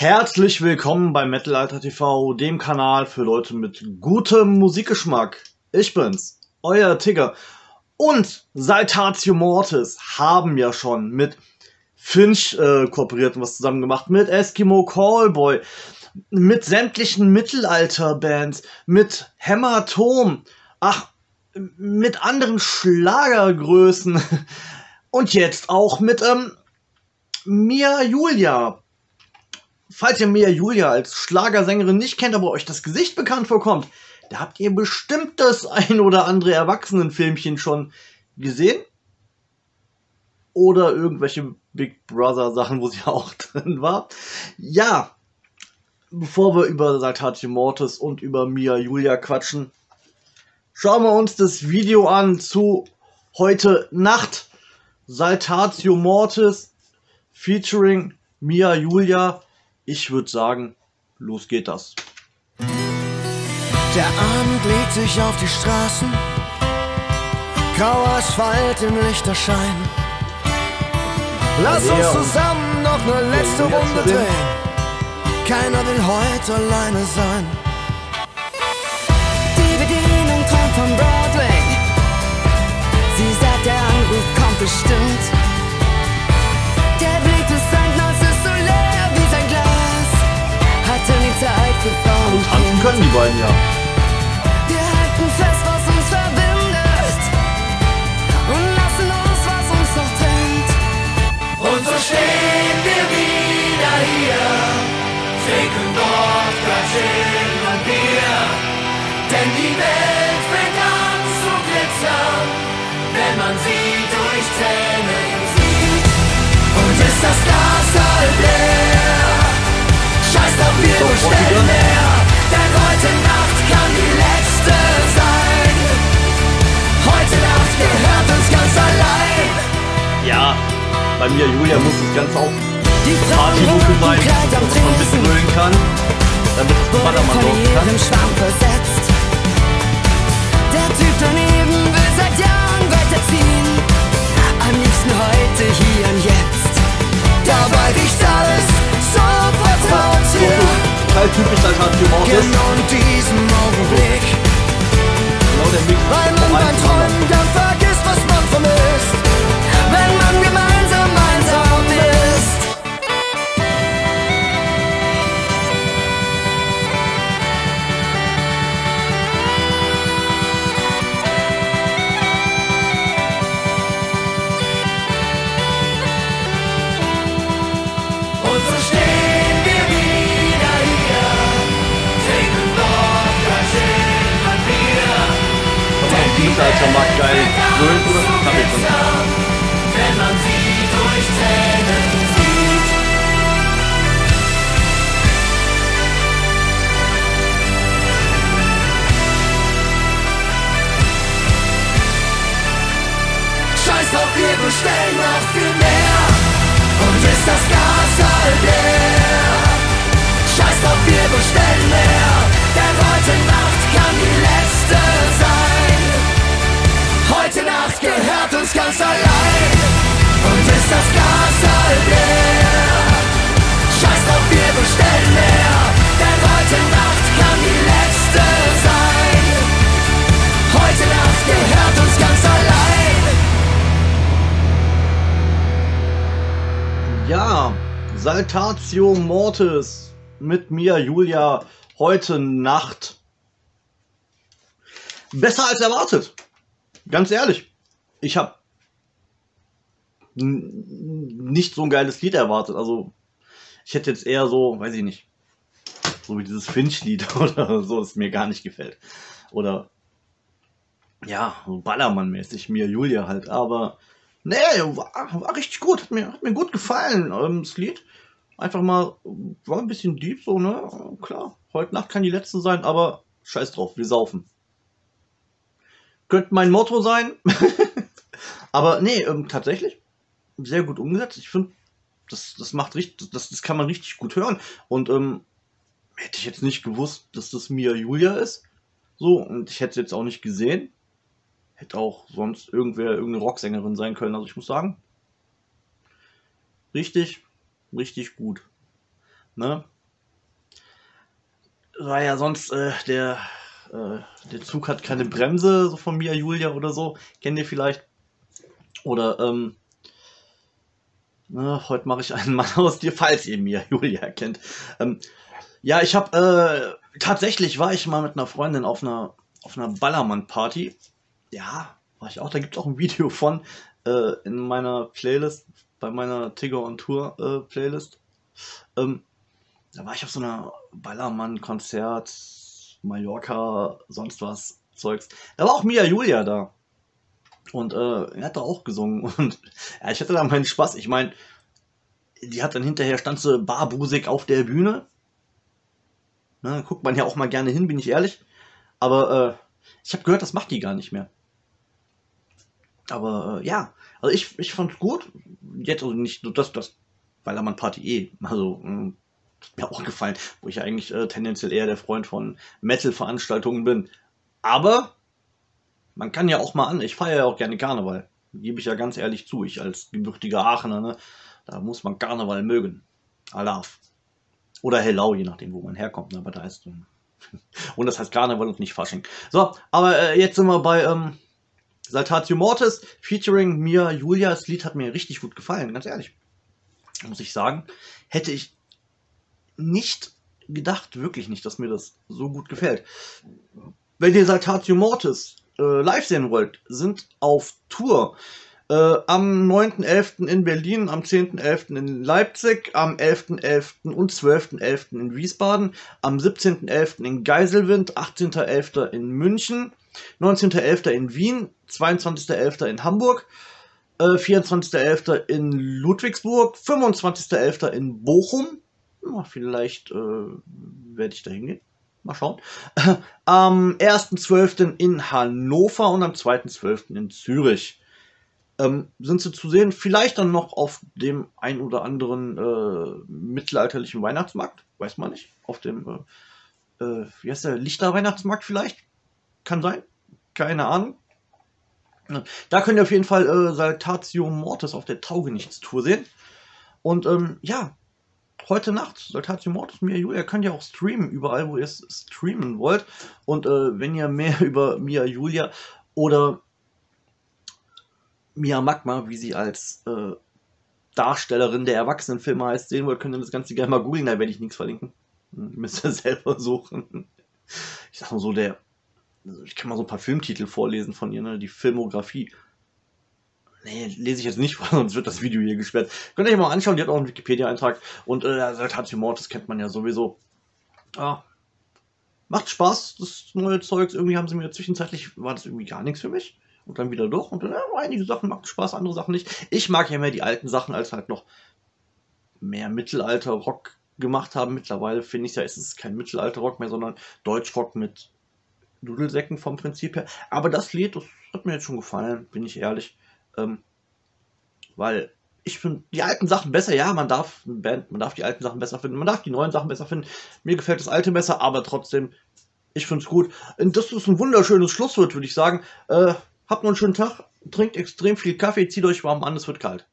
Herzlich willkommen bei Metal TV, dem Kanal für Leute mit gutem Musikgeschmack. Ich bin's, euer Tigger. Und Saltatio Mortis haben ja schon mit Finch äh, kooperiert und was zusammen gemacht, mit Eskimo Callboy, mit sämtlichen Mittelalterbands, mit Hämatom, ach, mit anderen Schlagergrößen und jetzt auch mit ähm, Mia Julia. Falls ihr Mia Julia als Schlagersängerin nicht kennt, aber euch das Gesicht bekannt vorkommt, da habt ihr bestimmt das ein oder andere Erwachsenenfilmchen schon gesehen. Oder irgendwelche Big Brother Sachen, wo sie auch drin war. Ja, bevor wir über Saltatio Mortis und über Mia Julia quatschen, schauen wir uns das Video an zu heute Nacht. Saltatio Mortis featuring Mia Julia. Ich würde sagen, los geht das. Der Abend legt sich auf die Straßen, grauer Asphalt im Lichterschein. Lass uns zusammen noch eine letzte Runde drehen. Keiner will heute alleine sein. Die Bedienung träumt vom Broadway. Sie sagt, der Anruf kommt bestimmt. Können die beiden ja. Wir halten fest, was uns verbindet. Und lassen los, was uns noch trennt. Und so stehen wir wieder hier, trinken Wodka, Gin und Bier. Denn die Welt fängt an zu glitzern, wenn man sie durch Mia Julia muss das Ganze auch Partymucke sein, dass man ein bisschen brüllen kann, damit das Ballermann laufen kann. Der Typ daneben will seit Jahren weiterziehen. Am liebsten heute, hier und jetzt. Dabei riecht alles so vertraut hier. total typisch Saltatio Mortis. Mittelalter mag geil brüllen oder Kaffee trinken. Glitzern, wenn Saltatio Mortis mit Mia Julia heute Nacht. Besser als erwartet. Ganz ehrlich. Ich habe nicht so ein geiles Lied erwartet. Also, ich hätte jetzt eher so, weiß ich nicht, so wie dieses Finch-Lied oder so, das mir gar nicht gefällt. Oder, ja, so Ballermann-mäßig, Mia Julia halt. Aber, nee, war, war richtig gut. Hat mir, hat mir gut gefallen, ähm, das Lied. Einfach mal, war ein bisschen deep so, ne? Klar, heute Nacht kann die letzte sein, aber scheiß drauf, wir saufen. Könnte mein Motto sein. aber nee, ähm, tatsächlich sehr gut umgesetzt. Ich finde, das, das macht richtig, das, das kann man richtig gut hören. Und ähm, hätte ich jetzt nicht gewusst, dass das Mia Julia ist. So, und ich hätte es jetzt auch nicht gesehen. Hätte auch sonst irgendwer, irgendeine Rocksängerin sein können. Also ich muss sagen, richtig, richtig gut. Ne? War ja sonst äh, der, äh, der Zug hat keine Bremse, so von Mia Julia oder so. Kennt ihr vielleicht? Oder, ähm, ne, heute mache ich einen Mann aus dir, falls ihr Mia Julia kennt. Ähm, ja, ich habe äh, tatsächlich war ich mal mit einer Freundin auf einer auf einer Ballermann-Party. Ja, war ich auch. Da gibt es auch ein Video von äh, in meiner Playlist, bei meiner Tigger on Tour äh, Playlist. Ähm, da war ich auf so einer Ballermann-Konzert, Mallorca, sonst was Zeugs. Da war auch Mia Julia da. Und äh, er hat da auch gesungen. Und ja, ich hatte da meinen Spaß. Ich meine, die hat dann hinterher stand so barbusig auf der Bühne. Ne, guckt man ja auch mal gerne hin, bin ich ehrlich. Aber äh, ich habe gehört, das macht die gar nicht mehr. Aber äh, ja, also ich, ich fand's gut. Jetzt also nicht so das, das Ballermann Party eh. Also mh, hat mir auch gefallen, wo ich eigentlich äh, tendenziell eher der Freund von Metal-Veranstaltungen bin. Aber man kann ja auch mal an. Ich feiere ja auch gerne Karneval. Gebe ich ja ganz ehrlich zu. Ich als gebürtiger Aachener, ne, da muss man Karneval mögen. Alaf. Oder Hellau, je nachdem, wo man herkommt. Ne, aber da ist und das heißt Karneval und nicht Fasching. So, aber äh, jetzt sind wir bei ähm, Saltatio Mortis featuring Mia Julia. Das Lied hat mir richtig gut gefallen, ganz ehrlich. Muss ich sagen. Hätte ich nicht gedacht, wirklich nicht, dass mir das so gut gefällt. Wenn ihr Saltatio Mortis äh, live sehen wollt, sind auf Tour. Äh, am 9.11. in Berlin, am 10.11. in Leipzig, am 11.11. .11. und 12.11. .11. in Wiesbaden, am 17.11. in Geiselwind, 18.11. in München, 19.11. in Wien, 22.11. in Hamburg, äh, 24.11. in Ludwigsburg, 25.11. in Bochum. Na, vielleicht äh, werde ich da hingehen. Mal schauen. am 1.12. in Hannover und am 2.12. in Zürich. Ähm, sind sie zu sehen, vielleicht dann noch auf dem ein oder anderen äh, mittelalterlichen Weihnachtsmarkt, weiß man nicht. Auf dem, äh, äh, wie heißt der, Lichter Weihnachtsmarkt vielleicht? Kann sein. Keine Ahnung. Da könnt ihr auf jeden Fall äh, Saltatio Mortis auf der Taugenichtstour sehen. Und ähm, ja, heute Nacht, Saltatio Mortis, Mia Julia, könnt ihr auch streamen, überall, wo ihr es streamen wollt. Und äh, wenn ihr mehr über Mia Julia oder Mia Magma, wie sie als äh, Darstellerin der Erwachsenenfilme heißt, sehen wollt, könnt ihr das Ganze gerne mal googeln, da werde ich nichts verlinken. Müsst ihr selber suchen. Ich sag mal so, der. Ich kann mal so ein paar Filmtitel vorlesen von ihr, ne? Die Filmografie. Nee, lese ich jetzt nicht vor, sonst wird das Video hier gesperrt. Könnt ihr euch mal anschauen, die hat auch einen Wikipedia-Eintrag. Und äh, Saltatio Mortis kennt man ja sowieso. Ah, macht Spaß, das neue Zeugs. Irgendwie haben sie mir zwischenzeitlich, war das irgendwie gar nichts für mich und dann wieder doch. Und dann, ja, einige Sachen macht Spaß, andere Sachen nicht. Ich mag ja mehr die alten Sachen, als halt noch mehr Mittelalter-Rock gemacht haben. Mittlerweile finde ich ja, ist es kein Mittelalter-Rock mehr, sondern Deutschrock mit Dudelsäcken vom Prinzip her. Aber das Lied, das hat mir jetzt schon gefallen, bin ich ehrlich. Ähm, weil ich finde die alten Sachen besser. Ja, man darf Band, man darf die alten Sachen besser finden, man darf die neuen Sachen besser finden. Mir gefällt das alte besser, aber trotzdem, ich finde es gut. Und das ist ein wunderschönes Schlusswort, würde ich sagen. Äh, Habt noch einen schönen Tag, trinkt extrem viel Kaffee, zieht euch warm an, es wird kalt.